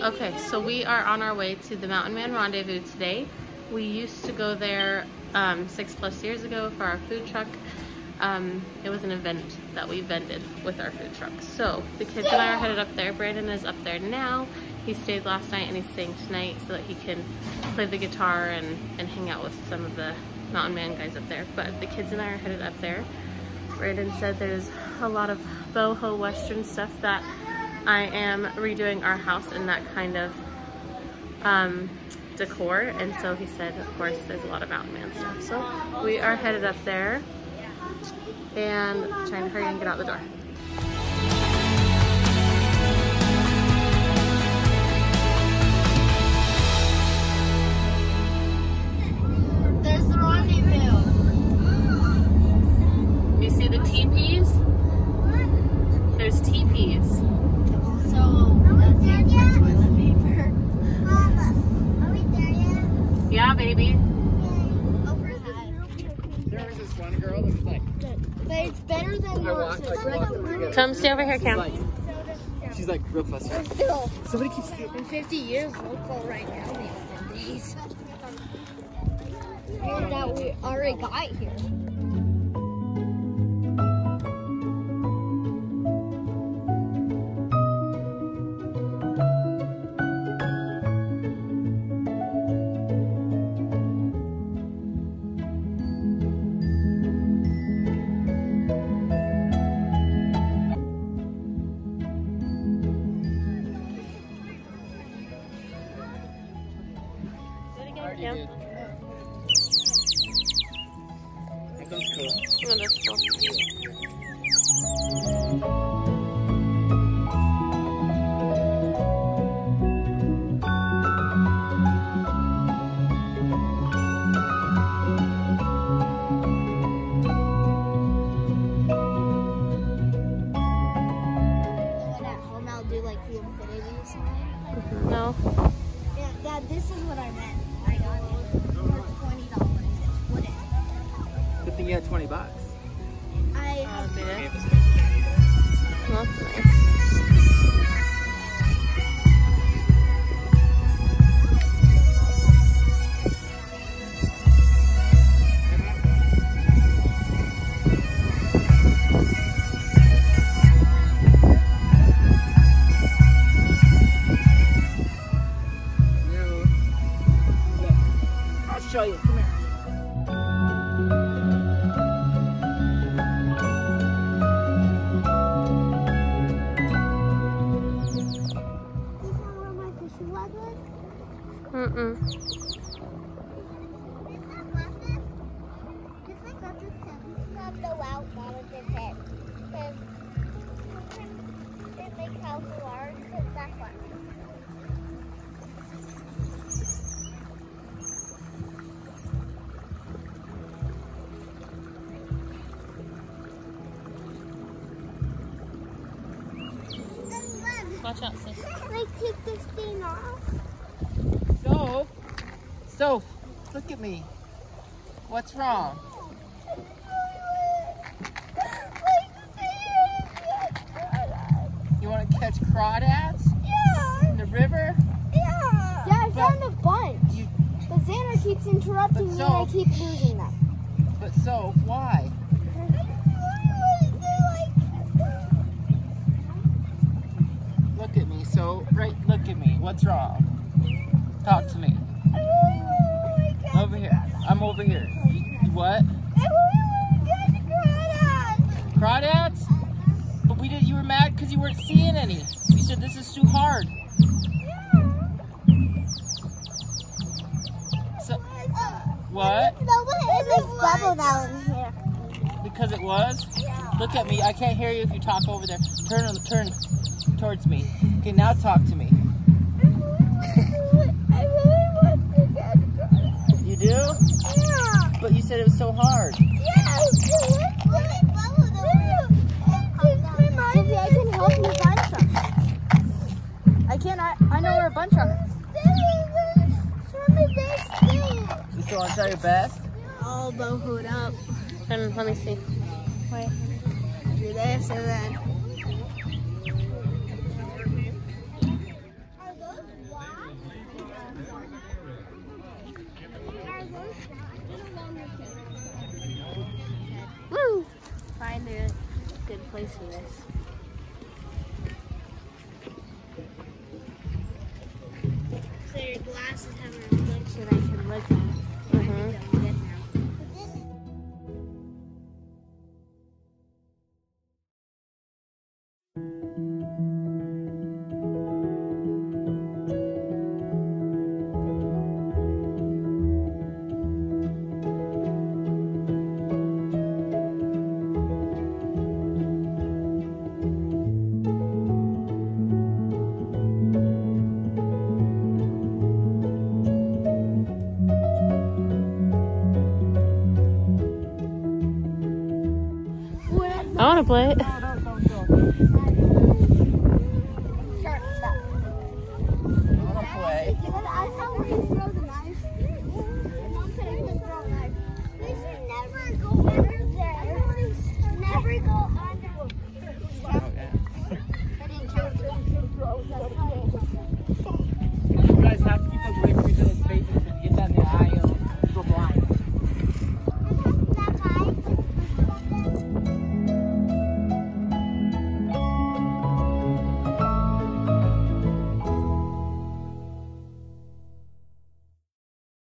Okay, so we are on our way to the Mountain Man Rendezvous today. We used to go there um, six plus years ago for our food truck. Um, it was an event that we vended with our food truck. So the kids and I are headed up there. Brandon is up there now. He stayed last night and he's staying tonight so that he can play the guitar and, and hang out with some of the Mountain Man guys up there. But the kids and I are headed up there. Brandon said there's a lot of boho western stuff that I am redoing our house in that kind of um, decor. And so he said, of course, there's a lot of Mountain Man stuff. So we are headed up there and trying to hurry and get out the door. Baby. There was this one girl that was like, But it's better than yours. like, walked over together. Come stay over here, Cam. she's like real fussy. Somebody keeps stealing. in 50 years, we'll go right down the olden days. That we already got here. Like the infinity sign. No. Yeah, Dad, this is what I meant. I got it for twenty dollars. Good thing you had 20 bucks. Us good. That's nice. Watch out, sis. Like take this thing off. Stove. Stove. Look at me. What's wrong? You want to catch crawdads Yeah, in the river? yeah. yeah, I found a bunch. You, But Xander keeps interrupting But me and I keep losing them. but so why? Look at me. What's wrong? Talk to me. Over here. I'm over here. What? Crawdads? But we did. You were mad because you weren't seeing any. You said this is too hard. So what? Because it was. Look at me. I can't hear you if you talk over there. Turn. Turn towards me. Okay. Now talk to me. Said it was so hard. Yeah. I can help you find some. I can. I, I know where a bunch are. You still want to try your best? All bohoed up. And let me see. Wait. Do this and then. place he is. So your glasses have a reflection I can look at. tablet.